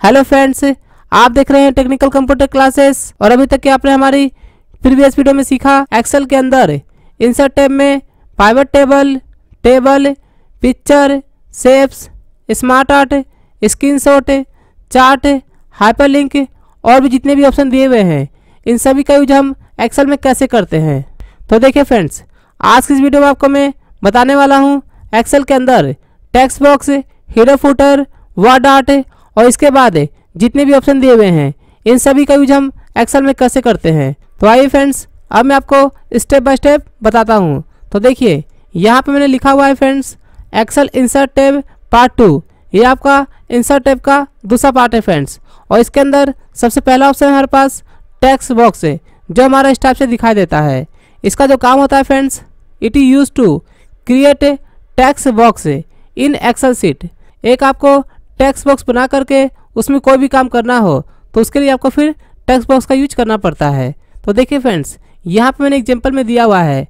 Hello friends आप देख रहे हैं टेक्निकल कंप्यूटर क्लासेस और अभी तक के आपने हमारी प्रीवियस वीडियो में सीखा एक्सेल के अंदर। इंसर्ट टैब में pivot table table picture shapes smart art screenshot chart hyperlink और भी जितने भी ऑप्शन दिए हुए हैं, इन सभी का यूज़ हम एक्सेल में कैसे करते हैं? तो देखिए फ्रेंड्स आज की इस वीडियो में आपको मैं बताने वाला हूँ एक्सेल के अंदर text box header footer word art और इसके बाद जितने भी ऑप्शन दिए हुए हैं, इन सभी का यूज़ हम एक्सेल में कैसे करते हैं? तो आइए फ्रेंड्स अब मैं आपको स्टेप बाय स्टेप बताता हूँ। तो देखिए, यहाँ पे मैंने लिखा हुआ है friends Excel insert tab part two ये आपका इंसर्ट टैब का दूसरा पार्ट है फ्रेंड्स और इसके अंदर सबसे पहला ऑप्शन है हमारे पास टेक्स्ट बॉक्स है, जो हमारा टाइप से दिखाई देता है। इसका जो काम होता है friends it use to create text box in Excel sheet एक आपको टेक्स्ट बॉक्स बना करके उसमें कोई भी काम करना हो तो उसके लिए आपको फिर टेक्स्ट बॉक्स का यूज़ करना पड़ता है। तो देखिए फ्रेंड्स, यहाँ पे मैंने एग्ज़ाम्पल में दिया हुआ है।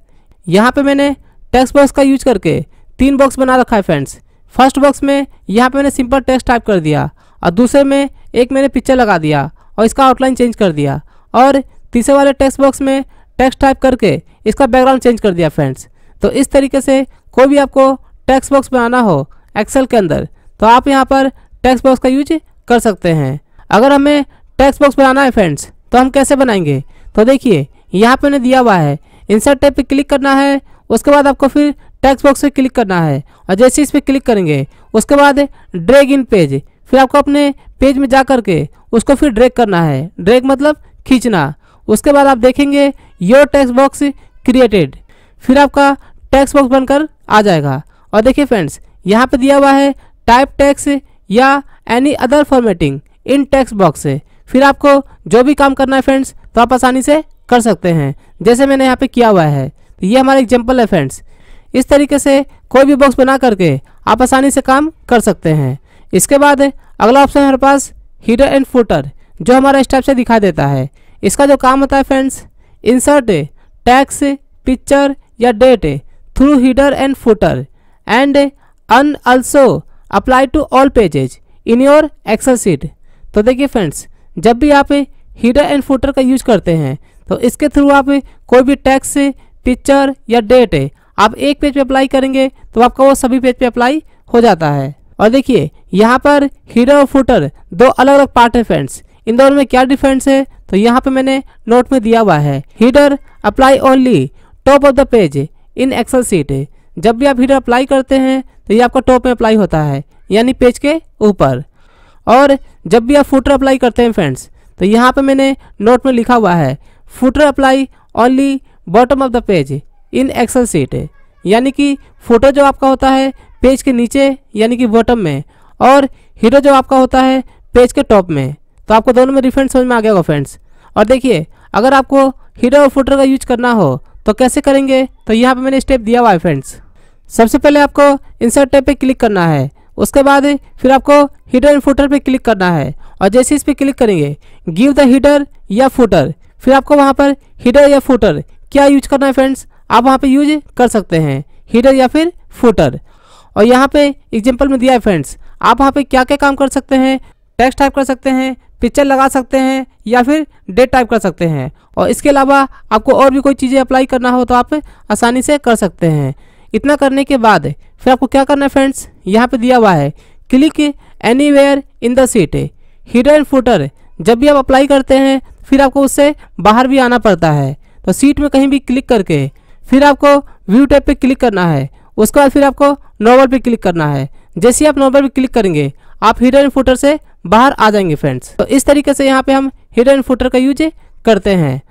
यहाँ पे मैंने टेक्स्ट बॉक्स का यूज़ करके तीन बॉक्स बना रखा है फ्रेंड्स। फ़र्स्ट बॉक्स में यहाँ पे मैंने सिंपल टेक्स्ट टाइप कर दिया और दूसरे में एक मैंने पिक्चर लगा दिया और इसका आउटलाइन चेंज कर दिया और तीसरे वाले टेक्स्ट बॉक्स में टेक्स्ट टाइप करके इसका बैकग्राउंड चेंज कर दिया फ्रेंड्स। तो इस तरीके से कोई भी आपको टेक्स्ट बॉक्स बनाना हो एक्सेल के अंदर तो आप यहाँ पर टेक्स्ट बॉक्स का यूज़ कर सकते हैं। अगर हमें टेक्स्ट बॉक्स बनाना है फ्रेंड्स तो हम कैसे बनाएँगे? तो देखिए, यहाँ पे दिया हुआ है। इंसर्ट टैब पे क्लिक करना है, उसके बाद आपको फिर टेक्स्ट बॉक्स पे क्लिक करना है। और जैसे इस पर क्लिक करेंगे, उसके बाद ड्रैग इन पेज फिर आपको अपने पेज में जा करके उसको फिर ड्रैग करना है। ड्रैग मतलब खींचना। उसके बाद आप देखेंगे योर टेक्स्ट बॉक्स क्रिएटेड फिर आपका टेक्स्ट बॉक्स बनकर आ जाएगा। और देखिए फ्रेंड्स यहाँ पे दिया हुआ है टाइप टैक्स या any other formatting in text box से। फिर आपको जो भी काम करना है फ्रेंड्स तो आप आसानी से कर सकते हैं। जैसे मैंने यहाँ पे किया हुआ है तो ये हमारा एग्ज़ाम्पल है फ्रेंड्स इस तरीके से कोई भी बॉक्स बना करके आप आसानी से काम कर सकते हैं। इसके बाद अगला ऑप्शन हमारे पास हीडर एंड फुटर जो हमारा इस टाइप से दिखा देता है। इसका जो काम होता है friends insert text picture or date through header and footer and an also apply to all pages in your Excel sheet तो देखिए फ्रेंड्स जब भी आप हीडर एंड फुटर का यूज़ करते हैं तो इसके थ्रू आप कोई भी टैक्स पिक्चर या डेट आप एक पेज पे अप्लाई करेंगे तो आपका वो सभी पेज पे अप्लाई हो जाता है। और देखिए, यहाँ पर हीडर और फुटर दो अलग अलग पार्ट है फ्रेंड्स इन दोनों में क्या डिफरेंस है? तो यहाँ पे मैंने नोट में दिया हुआ है header apply only top of the page in Excel sheet जब भी आप हीडर अप्लाई करते हैं ये आपका टॉप में अप्लाई होता है, यानी पेज के ऊपर। और जब भी आप फुटर अप्लाई करते हैं फ्रेंड्स तो यहाँ पे मैंने नोट में लिखा हुआ है footer apply only bottom of the page in Excel sheet यानी कि फुटर जो आपका होता है पेज के नीचे, यानी कि बॉटम में, और हीरो जो आपका होता है पेज के टॉप में तो आपको दोनों में डिफरेंस समझ में आ गया होगा फ्रेंड्स और देखिए, अगर आपको हीरो और फुटर का यूज़ करना हो तो कैसे करेंगे? तो यहाँ पे मैंने स्टेप दिया हुआ है फ्रेंड्स सबसे पहले आपको इंसर्ट टैब पे क्लिक करना है। उसके बाद फिर आपको हीडर एंड फुटर पे क्लिक करना है। और जैसे इस पर क्लिक करेंगे गिव द हीडर या फुटर फिर आपको वहाँ पर हीडर या फुटर क्या यूज़ करना है फ्रेंड्स आप वहाँ पे यूज़ कर सकते हैं। हीडर या फिर फुटर और यहाँ पे एग्ज़ाम्पल में दिया है फ्रेंड्स आप वहाँ पे क्या क्या काम कर सकते हैं? टेक्स्ट टाइप कर सकते हैं पिक्चर लगा सकते हैं, या फिर डेट टाइप कर सकते हैं। और इसके अलावा आपको और भी कोई चीज़ें अप्लाई करना हो तो आप आसानी से कर सकते हैं। इतना करने के बाद फिर आपको क्या करना है फ्रेंड्स यहाँ पे दिया हुआ है click any in the sheet header and footer जब भी आप अप्लाई करते हैं, फिर आपको उससे बाहर भी आना पड़ता है। तो सीट में कहीं भी क्लिक करके फिर आपको व्यू टैब पे क्लिक करना है। उसके बाद फिर आपको नॉर्मल पे क्लिक करना है। जैसे आप नॉर्मल पे क्लिक करेंगे, आप हीडर एंड फूटर से बाहर आ जाएँगे फ्रेंड्स तो इस तरीके से यहाँ पे हम हीडर एंड फूटर का यूज़ करते हैं।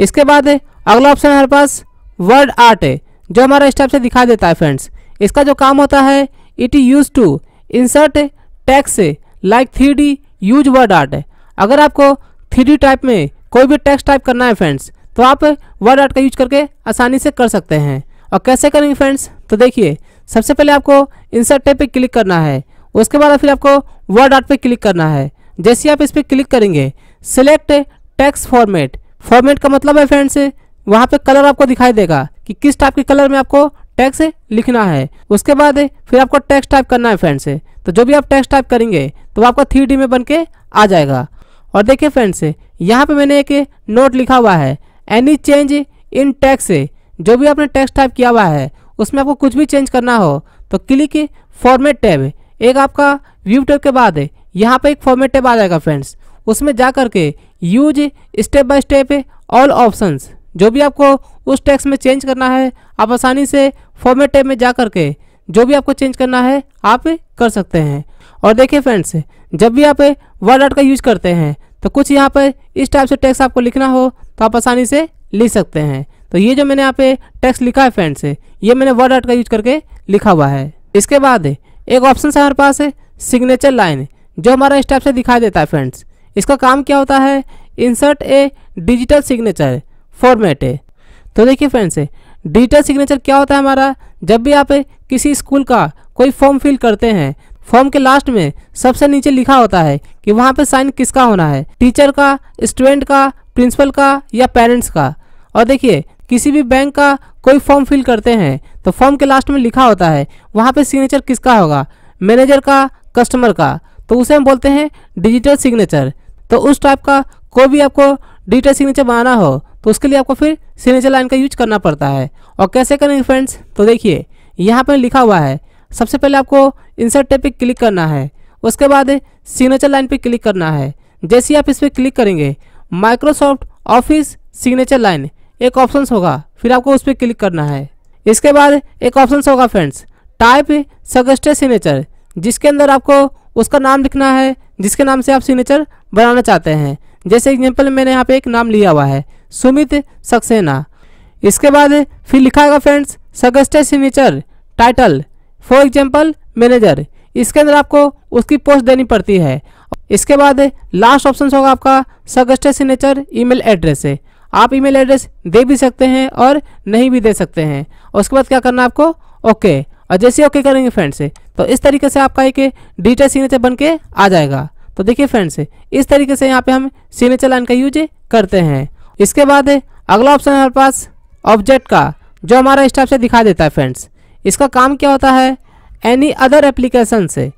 इसके बाद अगला ऑप्शन है हमारे पास वर्ड आर्ट है जो हमारा स्टेप से दिखा देता है फ्रेंड्स इसका जो काम होता है it use to insert text like three D use word art अगर आपको थ्री टाइप में कोई भी टेक्स्ट टाइप करना है फ्रेंड्स तो आप वर्ड आर्ट का यूज़ करके आसानी से कर सकते हैं. और कैसे करेंगे फ्रेंड्स तो देखिए, सबसे पहले आपको इंसर्ट टैब पे क्लिक करना है. उसके बाद फिर आपको वर्ड आर्ट पे क्लिक करना है. जैसे आप इस पर क्लिक करेंगे सिलेक्ट टेक्स्ट फॉर्मेट फॉर्मेट का मतलब है फ्रेंड्स वहाँ पे कलर आपको दिखाई देगा. कि किस टाइप के कलर में आपको टैक्स लिखना है। उसके बाद फिर आपको टैक्स टाइप करना है फ्रेंड्स तो जो भी आप टैक्स टाइप करेंगे तो आपका थ्री में बन के आ जाएगा। और देखिए फ्रेंड्स यहाँ पे मैंने एक नोट लिखा हुआ है। एनी चेंज इन टैक्स जो भी आपने टैक्स टाइप किया हुआ है, उसमें आपको कुछ भी चेंज करना हो तो क्लिक फॉर्मेट टैब एक आपका व्यू टैब के बाद यहाँ पे एक फॉर्मेट टैब आ जाएगा फ्रेंड्स उसमें जा करके use step by step all options जो भी आपको उस टेक्स्ट में चेंज करना है, आप आसानी से फॉर्मेट टैब में जा करके जो भी आपको चेंज करना है, आप कर सकते हैं। और देखिए फ्रेंड्स जब भी आप वर्ड आर्ट का यूज़ करते हैं तो कुछ यहाँ पर इस टाइप से टैक्स आपको लिखना हो तो आप आसानी से लिख सकते हैं। तो ये जो मैंने यहाँ पे टैक्स लिखा है फ्रेंड्स ये मैंने वर्ड आर्ट का यूज़ करके लिखा हुआ है। इसके बाद एक ऑप्शन है हमारे पास सिग्नेचर लाइन जो हमारा इस टाइप से दिखाई देता है फ्रेंड्स इसका काम क्या होता है? Insert a digital signature format तो देखिए फ्रेंड्स डिजिटल सिग्नेचर क्या होता है हमारा? जब भी आप किसी स्कूल का कोई फॉर्म फिल करते हैं फॉर्म के लास्ट में सबसे नीचे लिखा होता है कि वहाँ पे साइन किसका होना है? टीचर का स्टूडेंट का प्रिंसिपल का या पेरेंट्स का? और देखिए, किसी भी बैंक का कोई फॉर्म फिल करते हैं तो फॉर्म के लास्ट में लिखा होता है, वहाँ पे सिग्नेचर किसका होगा? मैनेजर का कस्टमर का? तो उसे हम बोलते हैं डिजिटल सिग्नेचर तो उस टाइप का कोई भी आपको डिजिटल सिग्नेचर बनाना हो तो उसके लिए आपको फिर सिग्नेचर लाइन का यूज़ करना पड़ता है। और कैसे करेंगे फ्रेंड्स तो देखिए, यहाँ पर लिखा हुआ है, सबसे पहले आपको इंसर्ट टैब पे क्लिक करना है, उसके बाद सिग्नेचर लाइन पर क्लिक करना है। जैसे ही आप इस पर क्लिक करेंगे माइक्रोसॉफ्ट ऑफ़िस सिग्नेचर लाइन एक ऑप्शन होगा, फिर आपको उस पर क्लिक करना है। इसके बाद एक ऑप्शन होगा फ्रेंड्स टाइप सगस्टेड सिग्नेचर जिसके अंदर आपको उसका नाम लिखना है, जिसके नाम से आप सिग्नेचर बनाना चाहते हैं। जैसे एग्ज़ाम्पल मैंने यहाँ पे एक नाम लिया हुआ है सुमित सक्सेना। इसके बाद फिर लिखा होगा friends suggested signature, title, for example, manager. इसके अंदर आपको उसकी पोस्ट देनी पड़ती है। इसके बाद लास्ट ऑप्शन होगा आपका सगस्टेड सिग्नेचर ईमेल एड्रेस। है आप ईमेल एड्रेस दे भी सकते हैं और नहीं भी दे सकते हैं। और उसके बाद क्या करना है आपको? ओके। और जैसे ओके करेंगे फ्रेंड्स तो इस तरीके से आपका एक डिजिटल सिग्नेचर बन के आ जाएगा। तो देखिए फ्रेंड्स, इस तरीके से यहाँ पे हम सिग्नेचर लाइन का यूज़ करते हैं। इसके बाद अगला ऑप्शन है हमारे पास ऑब्जेक्ट का, जो हमारा स्टाफ से दिखा देता है फ्रेंड्स इसका काम क्या होता है? एनी अदर एप्लीकेशन से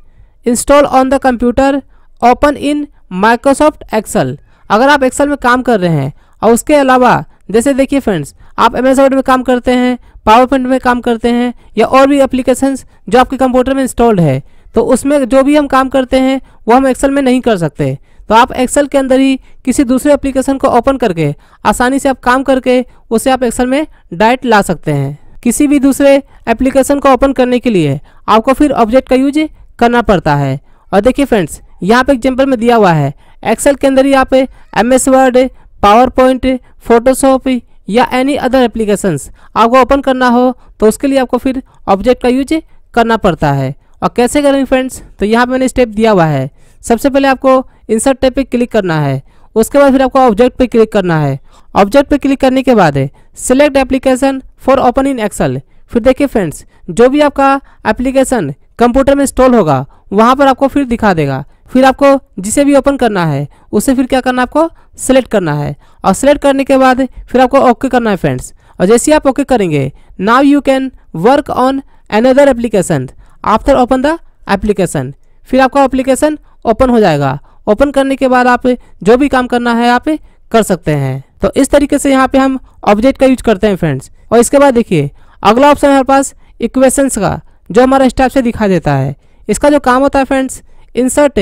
install on the computer open in Microsoft Excel अगर आप एक्सल में काम कर रहे हैं, और उसके अलावा, जैसे देखिए फ्रेंड्स आप एम एस में काम करते हैं पावर पॉइंट में काम करते हैं, या और भी एप्लीकेशंस जो आपके कंप्यूटर में इंस्टॉल्ड है तो उसमें जो भी हम काम करते हैं, वो हम एक्सेल में नहीं कर सकते. तो आप एक्सेल के अंदर ही किसी दूसरे एप्लीकेशन को ओपन करके आसानी से आप काम करके उसे आप एक्सेल में डायरेक्ट ला सकते हैं। किसी भी दूसरे एप्लीकेशन को ओपन करने के लिए आपको फिर ऑब्जेक्ट का यूज़ करना पड़ता है। और देखिए फ्रेंड्स यहाँ पे एग्ज़ाम्पल में दिया हुआ है। एक्सेल के अंदर ही आप M S word PowerPoint Photoshop या एनी अदर एप्लीकेशंस आपको ओपन करना हो तो उसके लिए आपको फिर ऑब्जेक्ट का यूज़ करना पड़ता है। और कैसे करेंगे फ्रेंड्स तो यहाँ पे मैंने स्टेप दिया हुआ है। सबसे पहले आपको इंसर्ट टैब पे क्लिक करना है। उसके बाद फिर आपको ऑब्जेक्ट पे क्लिक करना है। ऑब्जेक्ट पे क्लिक करने के बाद select application for open in Excel फिर देखिए फ्रेंड्स जो भी आपका एप्लीकेशन कंप्यूटर में इंस्टॉल होगा, वहाँ पर आपको फिर दिखा देगा। फिर आपको जिसे भी ओपन करना है, उसे फिर क्या करना है आपको सेलेक्ट करना है। और सेलेक्ट करने के बाद फिर आपको ओके करना है फ्रेंड्स और जैसे आप ओके करेंगे now you can work on another application after open the application फिर आपका एप्लीकेशन ओपन हो जाएगा। ओपन करने के बाद आप जो भी काम करना है आप कर सकते हैं। तो इस तरीके से यहाँ पे हम ऑब्जेक्ट का यूज़ करते हैं फ्रेंड्स और इसके बाद देखिए, अगला ऑप्शन हमारे पास इक्वेशंस का, जो हमारा स्टेप से दिखा देता है। इसका जो काम होता है friends insert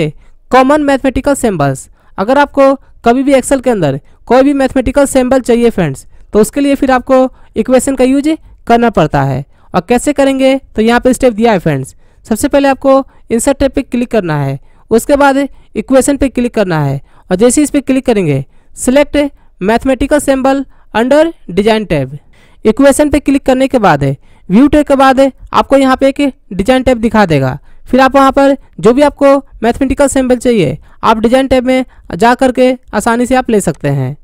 common mathematical symbols अगर आपको कभी भी एक्सेल के अंदर कोई भी मैथमेटिकल सिंबल चाहिए फ्रेंड्स तो उसके लिए फिर आपको इक्वेशन का यूज़ करना पड़ता है। और कैसे करेंगे? तो यहाँ पे स्टेप दिया है फ्रेंड्स सबसे पहले आपको इंसर्ट टैब पे क्लिक करना है। उसके बाद इक्वेशन पे क्लिक करना है। और जैसे इस पर क्लिक करेंगे select mathematical symbol under design tab equation पे क्लिक करने के बाद व्यू टैब के बाद आपको यहाँ पे एक डिज़ाइन टैब दिखा देगा। फिर आप वहाँ पर जो भी आपको मैथमेटिकल सिंबल चाहिए, आप डिज़ाइन टैब में जा करके आसानी से आप ले सकते हैं।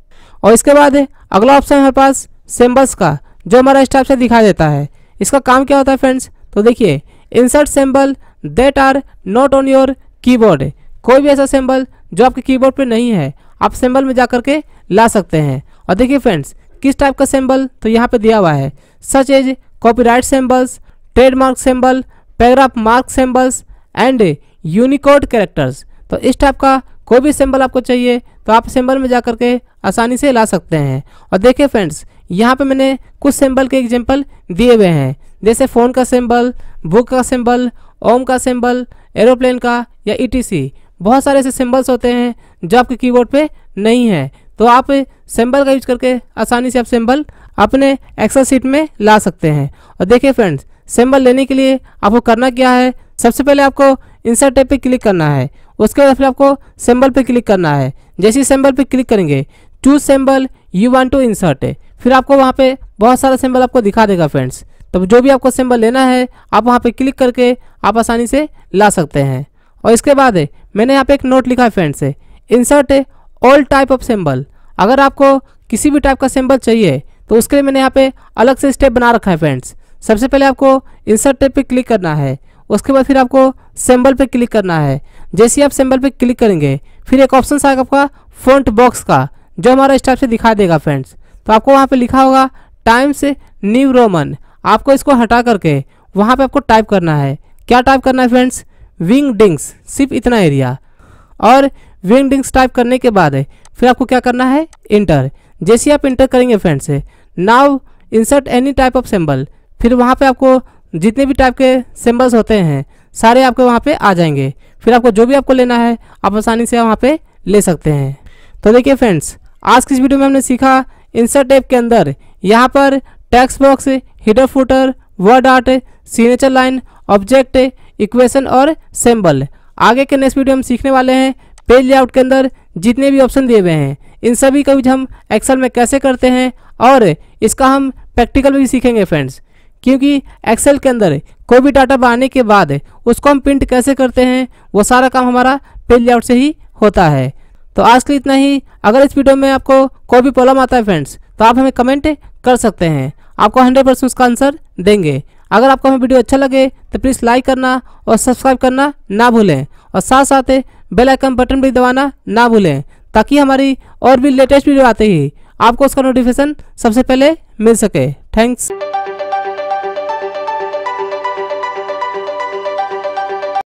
और इसके बाद अगला ऑप्शन हमारे पास सिंबल्स का, जो हमारा स्टाफ से दिखा देता है। इसका काम क्या होता है फ्रेंड्स तो देखिए insert symbol that are not on your keyboard कोई भी ऐसा सिंबल जो आपके कीबोर्ड पे नहीं है, आप सिंबल में जा करके ला सकते हैं। और देखिए फ्रेंड्स, किस टाइप का सिंबल तो यहाँ पे दिया हुआ है। Such as copyright symbols, trademark symbol, paragraph mark symbols, and Unicode characters. तो इस टाइप का कोई भी सिंबल आपको चाहिए तो आप सिंबल में जा करके आसानी से ला सकते हैं। और देखिए फ्रेंड्स, यहाँ पे मैंने कुछ सिंबल के एग्जांपल दिए हुए हैं। जैसे फ़ोन का सिंबल, बुक का सिंबल ओम का सिंबल, एरोप्लेन का या ईटीसी बहुत सारे ऐसे सिंबल्स होते हैं जो आपके कीबोर्ड पे नहीं है। तो आप सिंबल का यूज़ करके आसानी से आप सिंबल अपने एक्सेल सीट में ला सकते हैं। और देखिए फ्रेंड्स, सिंबल लेने के लिए आपको करना क्या है? सबसे पहले आपको इंसर्ट टैब पे क्लिक करना है। उसके बाद फिर आपको सिंबल पे क्लिक करना है। जैसे सिंबल पे क्लिक करेंगे choose symbol you want to insert फिर आपको वहाँ पे बहुत सारा सिंबल आपको दिखा देगा फ्रेंड्स। तो जो भी आपको सिंबल लेना है, आप वहाँ पे क्लिक करके आप आसानी से ला सकते हैं। और इसके बाद है मैंने यहाँ पे एक नोट लिखा है फ्रेंड से। Insert all type of symbol अगर आपको किसी भी टाइप का सिंबल चाहिए तो उसके लिए मैंने यहाँ पे अलग से स्टेप बना रखा है फ्रेंड्स सबसे पहले आपको इंसर्ट टेप पे क्लिक करना है। उसके बाद फिर आपको सिंबल पे क्लिक करना है। जैसे ही आप सिंबल पे क्लिक करेंगे, फिर एक ऑप्शन आएगा आपका फ्रंट बॉक्स का, जो हमारा स्टाफ से दिखा देगा फ्रेंड्स तो आपको वहाँ पे लिखा होगा टाइम्स न्यू रोमन आपको इसको हटा करके वहाँ पे आपको टाइप करना है। क्या टाइप करना है फ्रेंड्स विंग डिंग्स सिर्फ़ इतना एरिया और विंग डिंग्स टाइप करने के बाद फिर आपको क्या करना है? इंटर जैसे आप इंटर करेंगे friends now insert any type of symbol फिर वहाँ पे आपको जितने भी टाइप के सिंबल्स होते हैं, सारे आपके वहाँ पे आ जाएँगे। फिर आपको जो भी आपको लेना है, आप आसानी से वहाँ पे ले सकते हैं। तो देखिए फ्रेंड्स आज की इस वीडियो में हमने सीखा इंसर्ट ऐप के अंदर। यहाँ पर text box header footer, word art, signature line, object, equation और सिंबल। आगे के नेक्स्ट वीडियो हम सीखने वाले हैं पेज लेआउट के अंदर जितने भी ऑप्शन दिए हुए हैं। इन सभी का यूज़ हम एक्सेल में कैसे करते हैं और इसका हम प्रैक्टिकल भी सीखेंगे फ्रेंड्स। क्योंकि एक्सेल के अंदर कोई भी डाटा बनाने के बाद उसको हम प्रिंट कैसे करते हैं, वो सारा काम हमारा पेज लेआउट से ही होता है। तो आज के लिए इतना ही। अगर इस वीडियो में आपको कोई भी प्रॉब्लम आता है फ्रेंड्स तो आप हमें कमेंट कर सकते हैं। आपको हंड्रेड परसेंट उसका आंसर देंगे। अगर आपको हमें वीडियो अच्छा लगे तो प्लीज़ लाइक करना और सब्सक्राइब करना ना भूलें। और साथ साथ बेल आइकन बटन भी दबाना ना भूलें, ताकि हमारी और भी लेटेस्ट वीडियो आते ही आपको उसका नोटिफिकेशन सबसे पहले मिल सके। थैंक्स